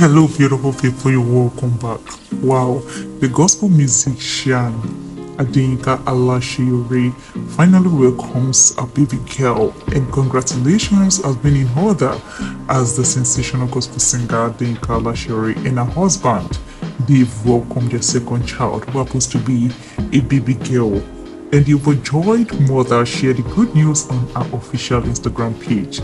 Hello, beautiful people, you're welcome back. Wow, the gospel musician Adeyinka Alaseyori finally welcomes a baby girl, and congratulations has been in order as the sensational gospel singer Adeyinka Alaseyori and her husband. They've welcomed their second child, who happens to be a baby girl. And the overjoyed mother shared the good news on her official Instagram page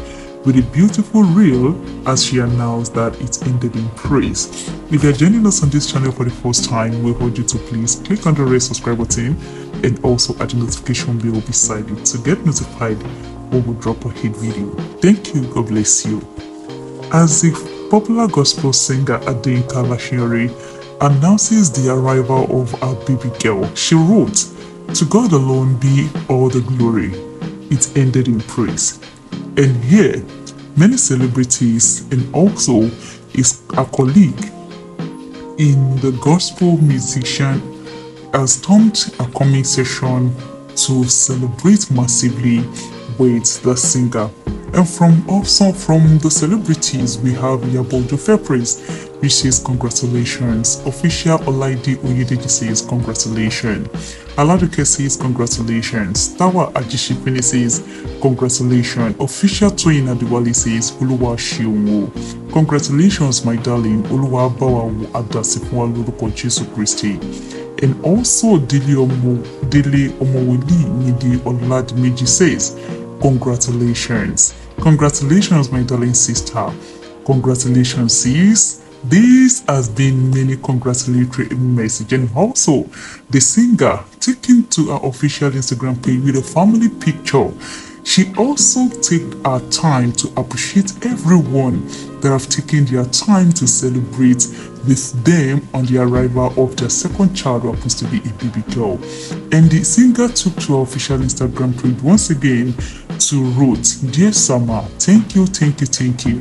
with a beautiful reel as she announced that it ended in praise. If you're joining us on this channel for the first time, we urge you to please click on the red subscribe button and also add the notification bell beside it to get notified when we drop a hit video. Thank you, God bless you. As the popular gospel singer Adeyinka Lashiori announces the arrival of her baby girl, she wrote, To God alone be all the glory. It ended in praise. And here, many celebrities and also is a colleague in the gospel musician has stormed a comment section to celebrate massively with the singer. And from also from the celebrities, we have Yabojo Fairpraise, which says congratulations. Official Olaide Oyedeji says congratulations. Aladuke says congratulations. Tawa Ajishipini says congratulations. Official Toyin Adewale says Uluwa Shiunwo. Congratulations my darling. Uluwa Bawawu Adasifunwa Lórúkọ Jésù Kristi. And also Dele Omo Dele Omowoli Nidi Oladimeji says congratulations. Congratulations my darling sister. Congratulations sis. This has been many congratulatory message and also the singer taken to her official Instagram page with a family picture. She also took her time to appreciate everyone that have taken their time to celebrate with them on the arrival of their second child who happens to be a baby girl. And the singer took to her official Instagram page once again to wrote, Dear Summer, thank you, thank you, thank you.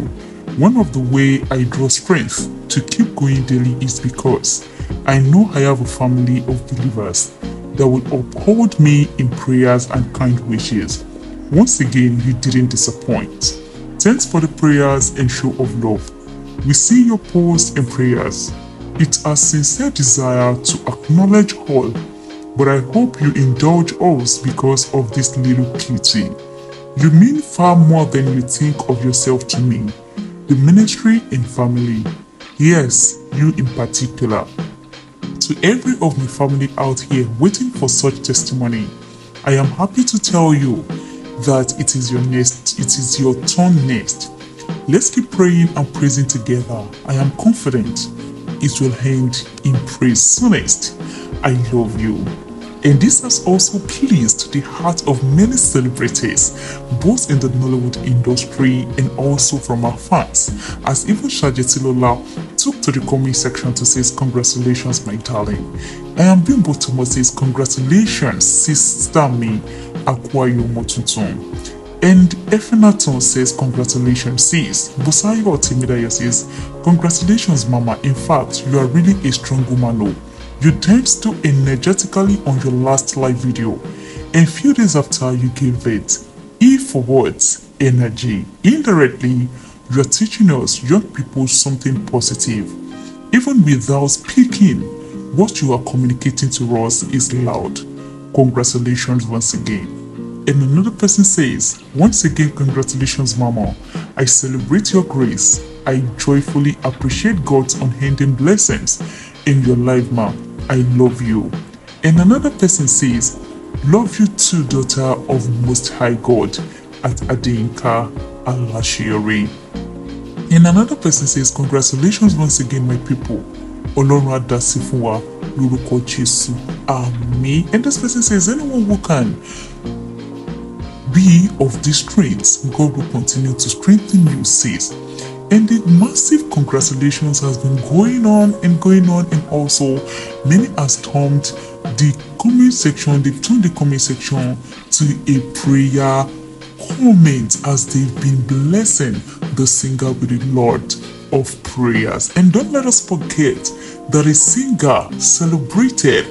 One of the way I draw strength to keep going daily is because I know I have a family of believers that will uphold me in prayers and kind wishes. Once again, you didn't disappoint. Thanks for the prayers and show of love. We see your posts and prayers. It's a sincere desire to acknowledge all, but I hope you indulge us because of this little cutie. You mean far more than you think of yourself to me the ministry and family. Yes, you in particular. To every of my family out here waiting for such testimony, I am happy to tell you that it is your next, it is your turn next. Let's keep praying and praising together. I am confident it will end in praise soonest. I love you. And this has also pleased the heart of many celebrities, both in the Nollywood industry and also from our fans, as even Shajetilola took to the comment section to say congratulations my darling. I am Bimbo Thomas says congratulations sister me Akwayo Motuntun. And Efenaton says congratulations sis. Busayo Timidaya says congratulations mama. In fact, you are really a strong woman. Oh. You danced too energetically on your last live video, and few days after you gave it. E for words, energy. Indirectly, you are teaching us young people something positive. Even without speaking, what you are communicating to us is loud. Congratulations once again. And another person says, Once again, congratulations, Mama. I celebrate your grace. I joyfully appreciate God's unending blessings in your life, Mom. I love you. And another person says, Love you too, daughter of Most High God at Adeyinka Alaseyori. And another person says, Congratulations once again, my people. Olorun adasi fún wa lórúkọ Jésù. Àmín. And this person says, anyone who can be of this strength, God will continue to strengthen you, says. And the massive congratulations has been going on and going on, and also many have stormed the comment section. They've turned the comment section to a prayer comment as they've been blessing the singer with the Lord of prayers. And don't let us forget that a singer celebrated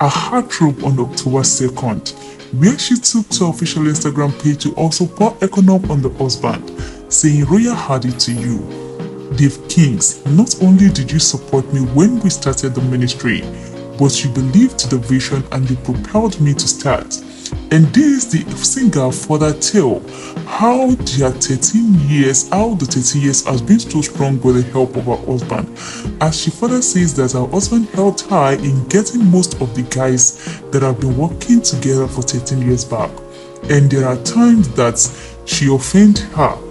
a heartthrob on October 2nd, where she took to her official Instagram page to also pour econom on the husband, saying, Royal Hardy to you. Dave Kings, not only did you support me when we started the ministry, but you believed the vision and you propelled me to start. And this is the singer further tell how their 13 years, how the 13 years has been so strong with the help of her husband. As she further says that her husband helped her in getting most of the guys that have been working together for 13 years back. And there are times that she offended her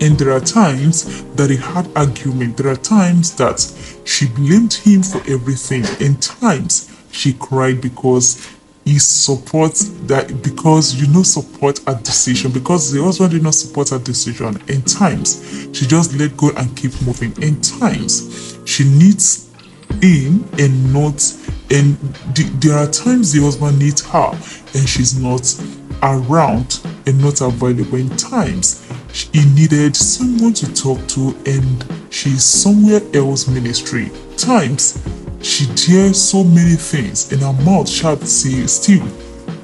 and there are times that he had argument. There are times that she blamed him for everything. And times she cried because he supports that because you know support a decision because the husband did not support her decision. And times she just let go and keep moving. And times she needs him and not and there are times the husband needs her and she's not around and not available in times he needed someone to talk to and she's somewhere else ministry. Times she dares so many things and her mouth sharp say still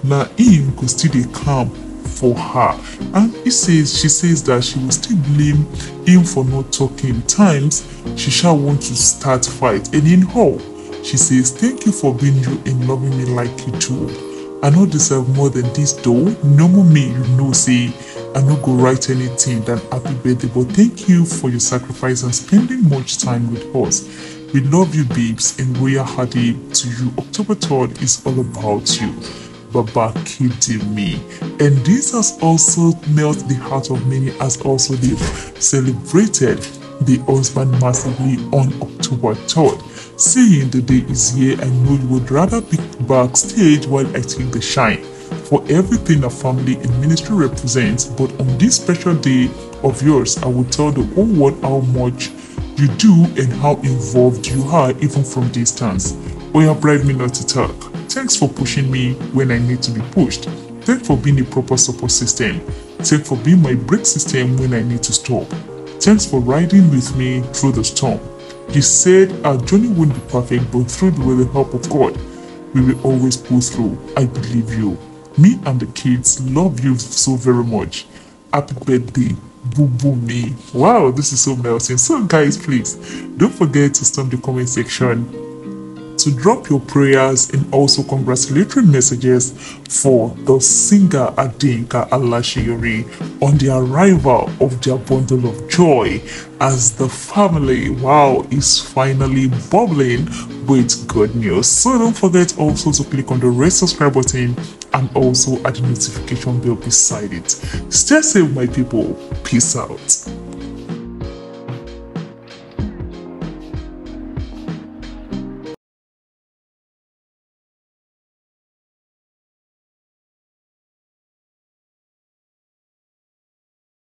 na him could still dey calm for her. And he says she says that she will still blame him for not talking. Times she shall want to start fight. And in all she says thank you for being you and loving me like you do. I no deserve more than this though. Normal me, you know, say I no go write anything than happy birthday, but thank you for your sacrifice and spending much time with us. We love you, babes, and we are happy to you. October 3rd is all about you. Baba me. And this has also melted the heart of many as also they celebrated the husband massively on October 3rd. Seeing the day is here, I know you would rather be backstage while I take the shine for everything a family and ministry represents. But on this special day of yours, I will tell the whole world how much you do and how involved you are, even from distance. Oh, you bribe me not to talk. Thanks for pushing me when I need to be pushed. Thanks for being a proper support system. Thanks for being my brake system when I need to stop. Thanks for riding with me through the storm. You said our journey won't be perfect, but through the, the help of God, we will always pull through. I believe you. Me and the kids love you so very much. Happy birthday, boo boo me. Wow, this is so melting. So, guys, please don't forget to stomp the comment section to drop your prayers and also congratulatory messages for the singer Adeyinka Alaseyori on the arrival of their bundle of joy as the family, wow, is finally bubbling with good news. So don't forget also to click on the red subscribe button and also add the notification bell beside it. Stay safe, my people. Peace out.